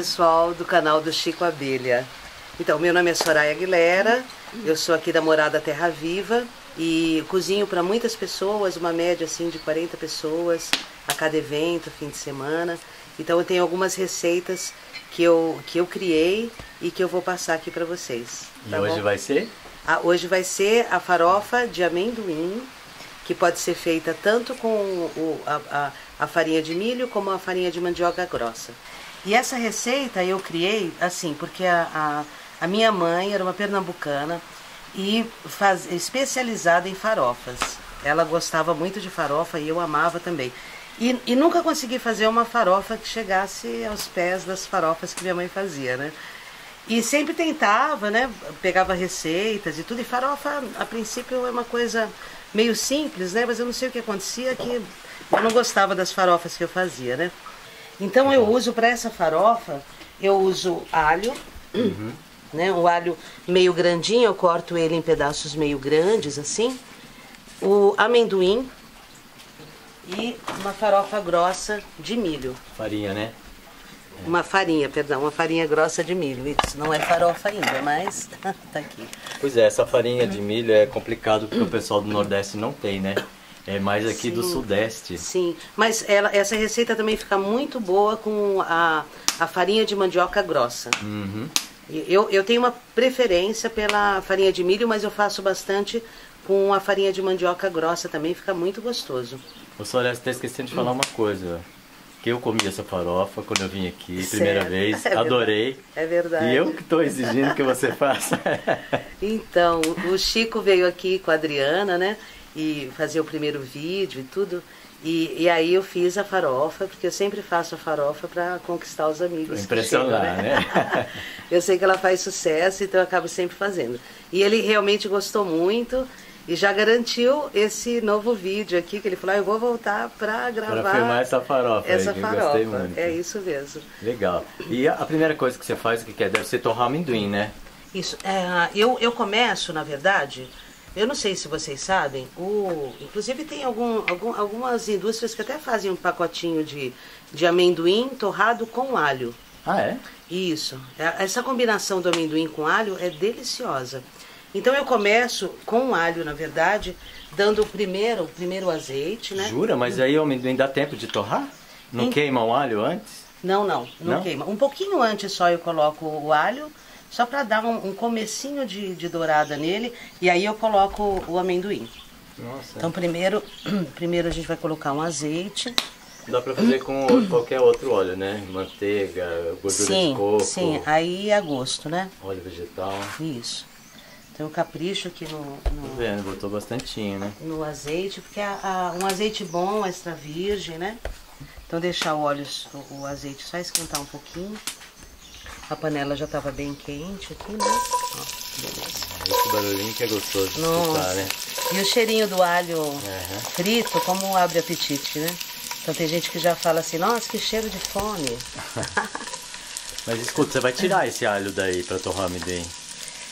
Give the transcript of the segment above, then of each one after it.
Pessoal do canal do Chico Abelha. Então, meu nome é Soraya Aguilera, eu sou aqui da Morada Terra Viva e cozinho para muitas pessoas, uma média assim de 40 pessoas a cada evento, fim de semana. Então eu tenho algumas receitas que eu, que eu criei e que eu vou passar aqui para vocês. E tá hoje bom? vai ser? Ah, hoje vai ser a farofa de amendoim, que pode ser feita tanto com o- a, a- a farinha de milho como a farinha de mandioca grossa. E essa receita eu criei assim, porque a, a, a minha mãe era uma pernambucana e faz, especializada em farofas. Ela gostava muito de farofa e eu amava também. E, e nunca consegui fazer uma farofa que chegasse aos pés das farofas que minha mãe fazia, né? E sempre tentava, né? Pegava receitas e tudo. E farofa, a princípio, é uma coisa meio simples, né? Mas eu não sei o que acontecia, que eu não gostava das farofas que eu fazia, né? Então eu uso para essa farofa, eu uso alho, né? O alho meio grandinho, eu corto ele em pedaços meio grandes, assim. O amendoim e uma farofa grossa de milho. Farinha, né? Uma farinha, perdão, uma farinha grossa de milho. Isso não é farofa ainda, mas tá aqui. Pois é, essa farinha de milho é complicado porque o pessoal do Nordeste não tem, né? É mais aqui do Sim. Sudeste. Sim, mas ela, essa receita também fica muito boa com a, a farinha de mandioca grossa. Uhum. Eu, eu tenho uma preferência pela farinha de milho, mas eu faço bastante com a farinha de mandioca grossa também, fica muito gostoso. Ô, Soraya, você tá esquecendo de falar uma coisa. Que eu comi essa farofa quando eu vim aqui, primeira vez, É verdade. adorei. É verdade. E eu que tô exigindo que você faça. Então, o Chico veio aqui com a Adriana, né? E fazer o primeiro vídeo e tudo. E, e aí eu fiz a farofa, porque eu sempre faço a farofa para conquistar os amigos. Impressionar, chegam, né? eu sei que ela faz sucesso, então eu acabo sempre fazendo. E ele realmente gostou muito e já garantiu esse novo vídeo aqui, que ele falou, ah, eu vou voltar para gravar Pra filmar essa farofa aí, essa eu farofa. gostei muito. É isso mesmo. Legal. E a, primeira coisa que você faz, o que que é? Deve ser torrar amendoim, né? Isso. É, eu, eu começo, na verdade, eu não sei se vocês sabem, o, inclusive tem algum, algum- algumas indústrias que até fazem um pacotinho de, de amendoim torrado com alho. Ah, é? Isso. É- Essa combinação do amendoim com alho é deliciosa. Então eu começo com alho, na verdade, dando o primeiro, o primeiro azeite, né? Jura? Mas aí o amendoim dá tempo de torrar? Não Em- queima o alho antes? Não, não, não, Não? queima. Um pouquinho antes só eu coloco o alho, só para dar um, um comecinho de, de dourada nele, e aí eu coloco o amendoim. Nossa. Então primeiro, primeiro a gente vai colocar um azeite. Dá pra fazer com outro- qualquer outro óleo, né? Manteiga, gordura sim, de coco, sim, aí é a gosto, né? óleo vegetal. Isso. Então eu capricho aqui no, Tá no, vendo? Botou bastantinho, né? no azeite, porque a- a- um azeite bom, extra virgem, né? Então deixar o óleo, o, o azeite só esquentar um pouquinho. A panela já estava bem quente aqui, né? Ó, beleza. Esse barulhinho que é gostoso de escutar, né? E o cheirinho do alho Aham. frito, como abre apetite, né? Então tem gente que já fala assim, nossa, que cheiro de fome. Mas escuta, você vai tirar esse alho daí pra torrar amendoim?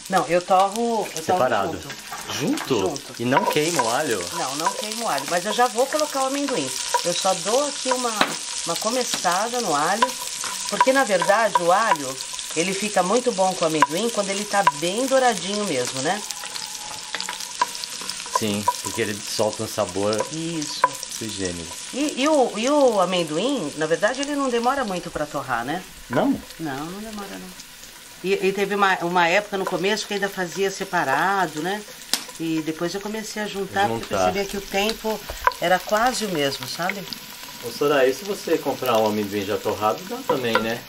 Não, eu torro, eu Separado. torro junto. Junto? Junto. E não queima o alho? Não, não queimo o alho, mas eu já vou colocar o amendoim. Eu só dou aqui uma, uma começada no alho, porque na verdade o alho, ele fica muito bom com o amendoim quando ele tá bem douradinho mesmo, né? Sim, porque ele solta um sabor Isso. sui generis. E, e o, e o amendoim, na verdade, ele não demora muito para torrar, né? Não? Não, não demora não. E, e teve uma, uma época no começo que ainda fazia separado, né? E depois eu comecei a juntar, porque Juntar. percebia que o tempo era quase o mesmo, sabe? Ô Soraya, e se você comprar um amendoim já torrado, dá também, né?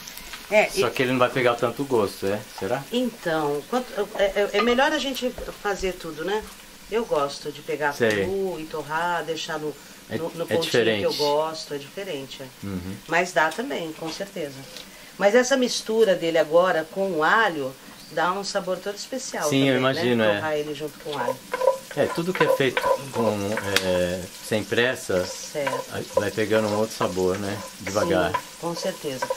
É, e- Só que ele não vai pegar tanto gosto, é? Será? Então, quanto- é, é- é melhor a gente fazer tudo, né? Eu gosto de pegar Sei. cru e torrar, deixar no, É- no, no é que eu gosto, é diferente. é. Uhum. Mas dá também, com certeza. Mas essa mistura dele agora com o alho dá um sabor todo especial. Sim, eu também, imagino, né? é. Torrar ele junto com o alho. É, tudo que é feito com, é, sem pressa Certo. vai pegando um outro sabor, né? Devagar. Sim, com certeza.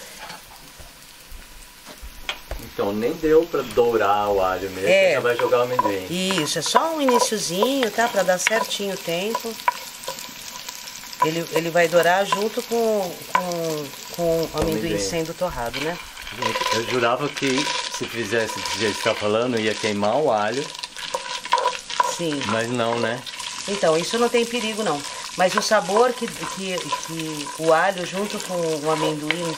Então nem deu pra dourar o alho mesmo, É. já vai jogar o amendoim. Isso, é só um iniciozinho, tá? Pra dar certinho o tempo. ele, ele vai dourar junto com, com, com o amendoim, amendoim. sendo torrado, né? Gente, Eu jurava que se fizesse desse jeito que você tá falando, ia queimar o alho, Sim. mas não, né? Então, isso não tem perigo não. Mas o sabor que, que, que o alho junto com o amendoim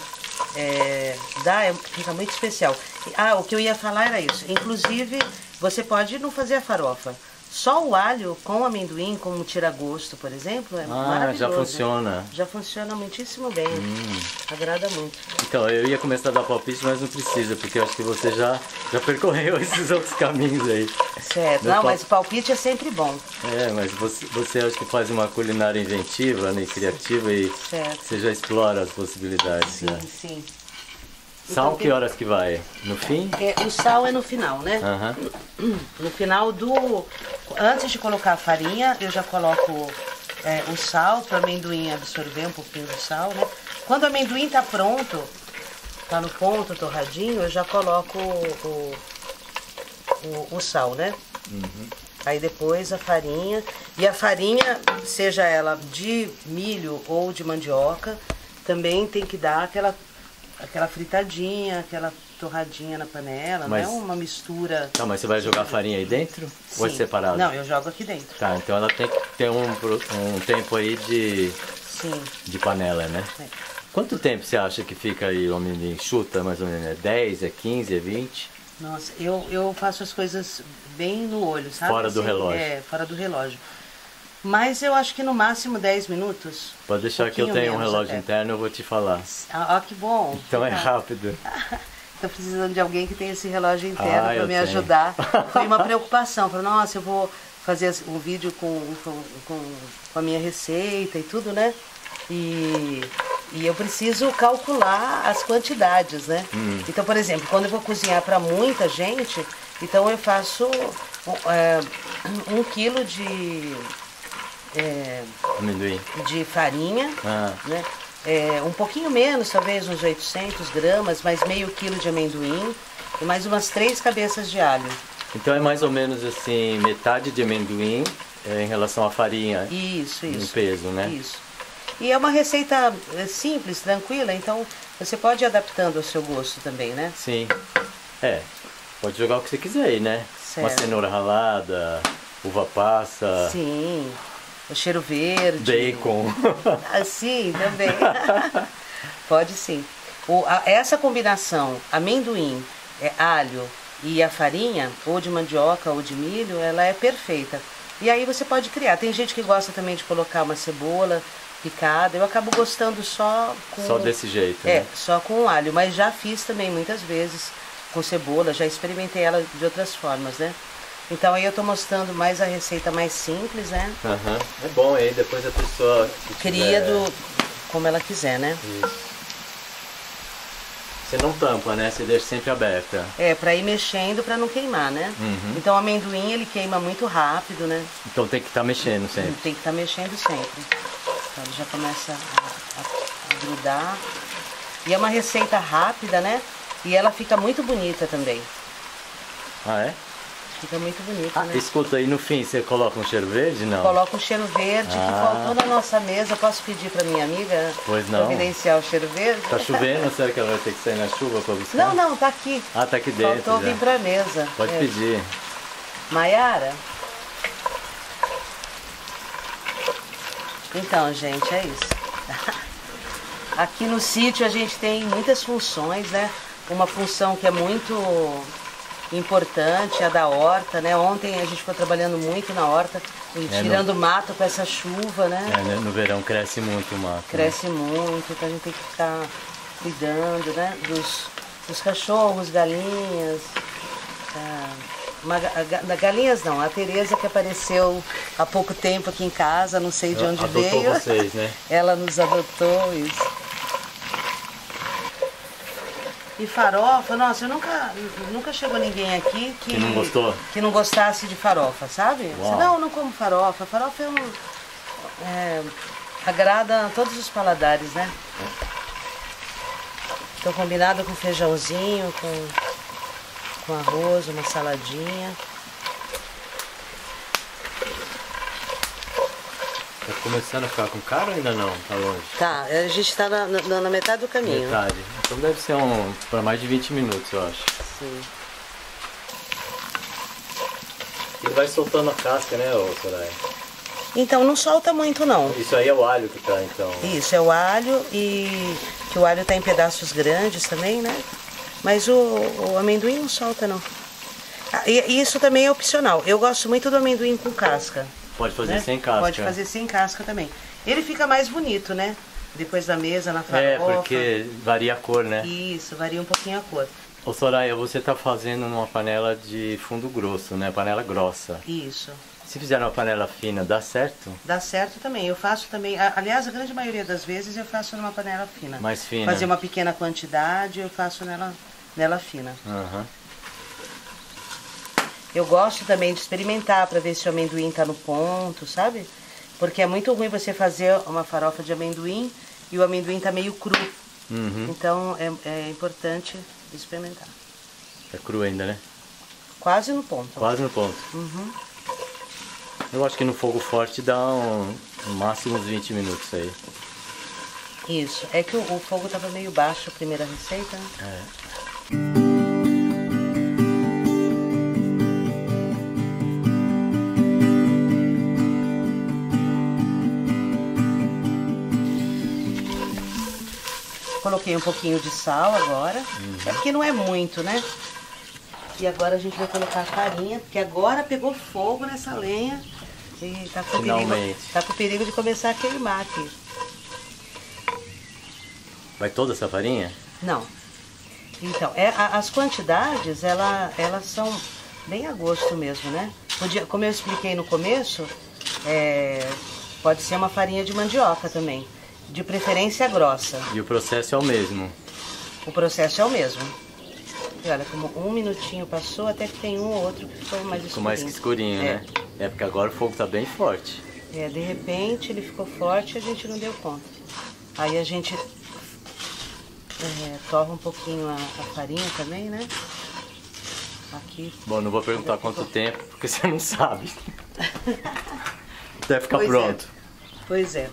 é, dá é, fica muito especial. Ah, o que eu ia falar era isso. Inclusive, você pode não fazer a farofa. Só o alho com amendoim, como tira-gosto, por exemplo, é Ah, maravilhoso. já funciona. Já funciona muitíssimo bem. Agrada muito. Então, eu ia começar a dar palpite, mas não precisa, porque eu acho que você já, já percorreu esses outros caminhos aí. Certo. Meu Não, mas o palpite é sempre bom. É, mas você, você acha que faz uma culinária inventiva, né, criativa e Certo. você já explora as possibilidades. Sim, né? sim. Sal, Então, que horas que vai? No fim? É, o sal é no final, né? Aham. No final do. Antes de colocar a farinha, eu já coloco é, o sal para o amendoim absorver um pouquinho do sal, né? Quando o amendoim tá pronto, tá no ponto torradinho, eu já coloco o, o, o sal, né? Aí depois a farinha. E a farinha, seja ela de milho ou de mandioca, também tem que dar aquela, aquela fritadinha, aquela torradinha na panela, Mas- não é uma mistura. Tá, mas você vai jogar a farinha aí dentro? Ou é Sim. separado? Não, eu jogo aqui dentro. Tá, então ela tem que ter um, um tempo aí de, Sim. de panela, né? É. Quanto tempo você acha que fica aí o amendoim? Chuta mais ou menos, é 10, é 15, é 20? Nossa, eu, eu faço as coisas bem no olho, sabe? Fora do relógio. É, fora do relógio. Mas eu acho que no máximo 10 minutos. Pode deixar que eu tenha um relógio até. interno, eu vou te falar. Ah, ah, que bom. Então é rápido. Tô precisando de alguém que tenha esse relógio interno Ah, para me tenho. ajudar. Foi uma preocupação. Falei, nossa, eu vou fazer um vídeo com, com, com, a minha receita e tudo, né? E, e eu preciso calcular as quantidades, né? Hum. Então, por exemplo, quando eu vou cozinhar para muita gente, então eu faço um, é, um quilo de, é, Amendoim. de farinha, Ah, né? É, um pouquinho menos, talvez uns 800 gramas, mais meio quilo de amendoim e mais umas três cabeças de alho. então é mais ou menos assim, metade de amendoim é, em relação à farinha Isso, isso. peso, né? Isso. E é uma receita é, simples, tranquila, então você pode ir adaptando ao seu gosto também, né? Sim. É, pode jogar o que você quiser aí, né? Uma Certo. cenoura ralada, uva passa, Sim. O cheiro verde. bacon. Assim também. Pode sim. O- a- essa combinação amendoim, é, alho e a farinha, ou de mandioca ou de milho, ela é perfeita. E aí você pode criar. Tem gente que gosta também de colocar uma cebola picada. Eu acabo gostando só com. Só desse jeito, É, né? só com alho. Mas já fiz também muitas vezes com cebola. Já experimentei ela de outras formas, né? Então aí eu tô mostrando mais a receita mais simples, né? Aham. É bom aí, depois a pessoa. Cria tiver- do como ela quiser, né? Isso. Você não tampa, né? Você deixa sempre aberta. É, pra ir mexendo pra não queimar, né? Uhum. Então o amendoim ele queima muito rápido, né? Então tem que estar mexendo sempre. Tem que estar mexendo sempre. Então ele já começa a, a- a grudar. E é uma receita rápida, né? E ela fica muito bonita também. Ah, é? Fica muito bonita, Ah, né? escuta, aí no fim você coloca um cheiro verde? Não. Coloca o cheiro verde que Ah. faltou na nossa mesa. Posso pedir pra minha amiga Pois não. providenciar o cheiro verde? Tá chovendo? Será que ela vai ter que sair na chuva pra buscar? Não, não, tá aqui. Ah, tá aqui dentro. Faltou vir pra mesa. Pode É. pedir. Maiara? Então, gente, é isso. Aqui no sítio a gente tem muitas funções, né? Uma função que é muito importante, a da horta, né? Ontem a gente ficou trabalhando muito na horta, É, tirando mato com essa chuva, né? É, né, no verão cresce muito o mato. né? Cresce muito, então a gente tem que ficar cuidando, né? Dos, dos cachorros, galinhas. ah, uma galinhas não, a Tereza que apareceu há pouco tempo aqui em casa, não sei de onde Adotou veio. vocês, né? Ela nos adotou isso. E farofa, nossa, eu nunca, nunca chegou ninguém aqui que, Que não gostou? que não gostasse de farofa, sabe? Uau. Não, eu não como farofa. Farofa é um, é, agrada a todos os paladares, né? Estou combinada com feijãozinho, com, com arroz, uma saladinha. Tá começando a ficar com cara ou ainda não? Tá longe? Tá, a gente tá na, na, na metade do caminho. Metade. Então deve ser um para mais de 20 minutos, eu acho. Sim. Ele vai soltando a casca, né, Soraya? Então não solta muito não. Isso aí é o alho que tá, então. Isso, é o alho e que o alho tá em pedaços grandes também, né? Mas o, o amendoim não solta não. Ah, e, e isso também é opcional. Eu gosto muito do amendoim com casca. Pode fazer né? sem casca. Pode fazer sem casca também. Ele fica mais bonito, né? Depois da mesa, na farofa. É, porque varia a cor, né? Isso, varia um pouquinho a cor. Ô Soraya, você tá fazendo numa panela de fundo grosso, né? Panela grossa. Isso. Se fizer uma panela fina, dá certo? Dá certo também. Eu faço também. Aliás, a grande maioria das vezes eu faço numa panela fina. Mais fina. Fazer uma pequena quantidade, eu faço nela, nela fina. Aham. Eu gosto também de experimentar para ver se o amendoim tá no ponto, sabe? Porque é muito ruim você fazer uma farofa de amendoim e o amendoim tá meio cru. Uhum. Então é, é importante experimentar. É cru ainda, né? Quase no ponto. Quase no ponto. Uhum. Eu acho que no fogo forte dá um, no máximo uns 20 minutos aí. Isso. É que o, o fogo tava meio baixo a primeira receita, né? É. Coloquei um pouquinho de sal agora. É porque não é muito, né? E agora a gente vai colocar a farinha, porque agora pegou fogo nessa lenha. E tá com, perigo, Finalmente. tá com perigo de começar a queimar aqui. Vai toda essa farinha? Não. Então, é, a- as quantidades, ela, elas são bem a gosto mesmo, né? Podia, como eu expliquei no começo, é, pode ser uma farinha de mandioca também. De preferência grossa. E o processo é o mesmo. O processo é o mesmo. E olha, como um minutinho passou, até que tem um ou outro que ficou mais escurinho. Ficou mais escurinho, É. né? É porque agora o fogo tá bem forte. É, de repente ele ficou forte e a gente não deu conta. Aí a gente é, torra um pouquinho a, a farinha também, né? Aqui. Bom, não vou perguntar quanto tempo, porque você não sabe. Deve ficar Pois é. pronto. Pois é.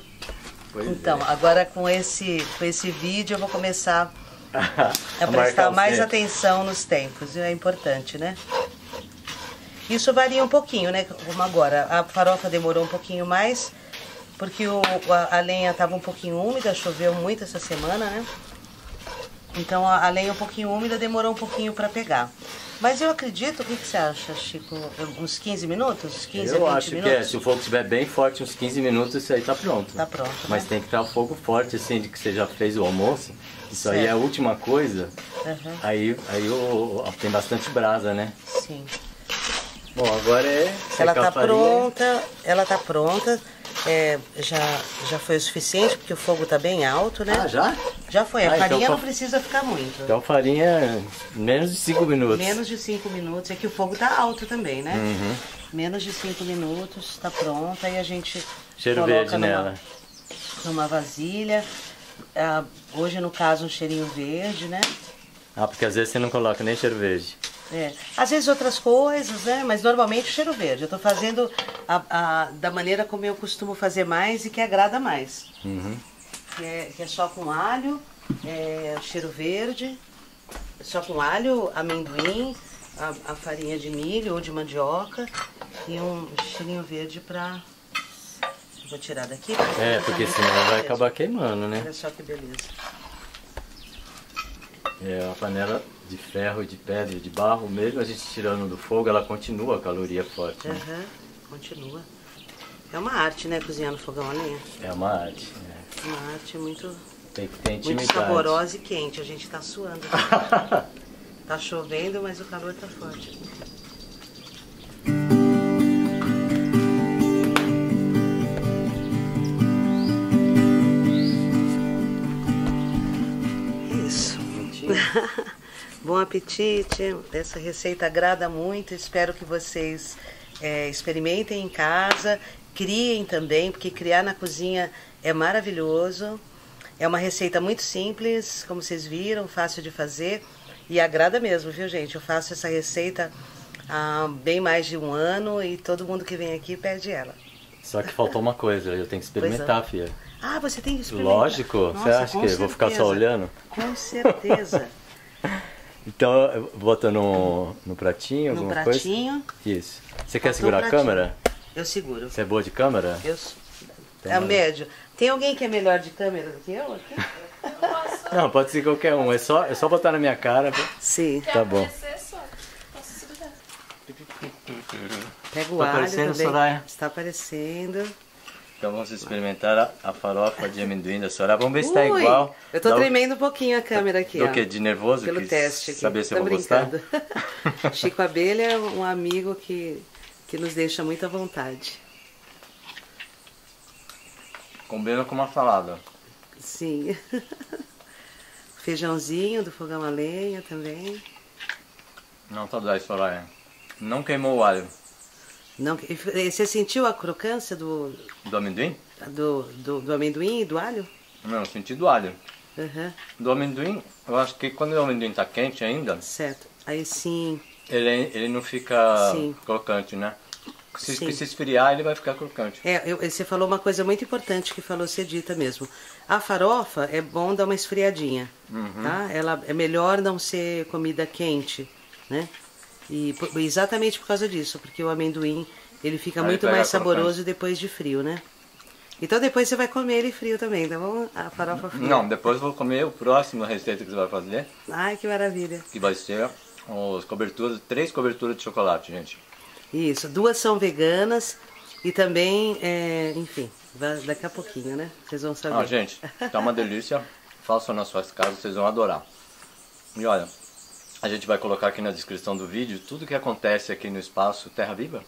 Pois Então, é. agora com esse, com esse vídeo eu vou começar a prestar mais tempo. atenção nos tempos. É importante, né? Isso varia um pouquinho, né? Como agora. A farofa demorou um pouquinho mais, porque o, a, a lenha estava um pouquinho úmida, choveu muito essa semana, né? Então a, a lenha um pouquinho úmida demorou um pouquinho para pegar. Mas eu acredito, o que, que você acha, Chico? Uns 15 minutos? 15 Eu a 20 acho que é, minutos? se o fogo estiver bem forte, uns 15 minutos, isso aí tá pronto. Tá pronto, Mas né? tem que estar o fogo forte, assim, de que você já fez o almoço. Isso aí é a Certo. última coisa. Aham, Aí, aí o, tem bastante brasa, né? sim. Bom, agora é Ela tá pronta, ela tá pronta. É, já, já foi o suficiente, porque o fogo tá bem alto, né? Ah, já? Já foi. A Ah, então farinha fa- não precisa ficar muito. Então farinha, menos de 5 minutos. Menos de 5 minutos. É que o fogo tá alto também, né? Uhum. Menos de 5 minutos, tá pronta. E a gente Cheiro coloca verde numa, nela. numa vasilha. Ah, hoje, no caso, um cheirinho verde, né? Ah, porque às vezes você não coloca nem cheiro verde. É. Às vezes outras coisas, né? Mas normalmente cheiro verde. Eu tô fazendo a- a- da maneira como eu costumo fazer mais e que agrada mais. Uhum. Que é, que é só com alho, é, cheiro verde, só com alho, amendoim, a, a farinha de milho ou de mandioca e um cheirinho verde pra. Vou tirar daqui. É, porque senão vai mesmo. acabar queimando, né? Olha só que beleza. É uma panela de ferro, de pedra, de barro, mesmo a gente tirando do fogo, ela continua a caloria forte. né? Aham, continua. É uma arte, né? Cozinhar no fogão a lenha. É uma arte. né? Uma arte muito, Tem que ter muito saborosa e quente. A gente tá suando. tá chovendo, mas o calor tá forte. Bom apetite. Essa receita agrada muito. Espero que vocês é, experimentem em casa, criem também, porque criar na cozinha é maravilhoso. É uma receita muito simples, como vocês viram, fácil de fazer e agrada mesmo, viu, gente? Eu faço essa receita há bem mais de um ano e todo mundo que vem aqui pede ela. Só que faltou uma coisa, eu tenho que experimentar, filha. Ah, você tem que experimentar. Lógico, você Nossa, acha com que eu vou ficar só certeza. olhando? Com certeza. Então, eu bota no, no pratinho, No alguma pratinho. coisa? Isso. Você quer segurar um a câmera? Eu seguro. Você é boa de câmera? Eu sou- é o médio. Tem alguém que é melhor de câmera do que eu aqui? Não, pode ser qualquer um. É só, é só botar na minha cara. Sim. Tá bom. Aparecer só. Posso segurar. Pega o Tá alho aparecendo, também. Soraya? Está aparecendo. Então vamos experimentar a, a farofa de amendoim da Soraya. Vamos ver se tá Ui, igual. Eu o- tremendo um pouquinho a câmera aqui, Do ó. que? De nervoso? Pelo teste aqui. Saber se Tô eu vou gostar? brincando. Chico Abelha é um amigo que, que nos deixa muito à vontade. Combina com uma salada. Sim. Feijãozinho do fogão a lenha também. Não tá 10, Soraya. Não queimou o alho Não, você sentiu a crocância do, do amendoim? do, do, do amendoim e do alho? Não, eu senti do alho. Aham, Do amendoim, eu acho que quando o amendoim tá quente ainda, certo. Aí sim, ele, ele não fica Sim. crocante, né? Se, Sim. se esfriar, ele vai ficar crocante. É, eu- você falou uma coisa muito importante que falou ser dita mesmo. A farofa é bom dar uma esfriadinha, Uhum. tá? Ela é melhor não ser comida quente, né? E exatamente por causa disso, porque o amendoim ele fica Aí muito mais saboroso depois de frio, né? Então depois você vai comer ele frio também, tá bom? A farofa fria. Não, depois eu vou comer o próximo receita que você vai fazer, Ai, que maravilha. que vai ser os coberturas, três coberturas de chocolate, gente. Isso, duas são veganas e também, é, enfim, daqui a pouquinho, né? Vocês vão saber. Ah, gente, tá uma delícia. Façam nas suas casas, vocês vão adorar. E olha, a gente vai colocar aqui na descrição do vídeo tudo que acontece aqui no espaço Terra Viva.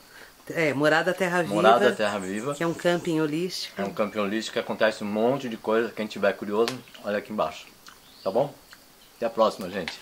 É, Morada Terra Viva. Morada Terra Viva. Que é um camping holístico. É um campeão holístico que acontece um monte de coisa. Quem tiver curioso, olha aqui embaixo. Tá bom? Até a próxima, gente.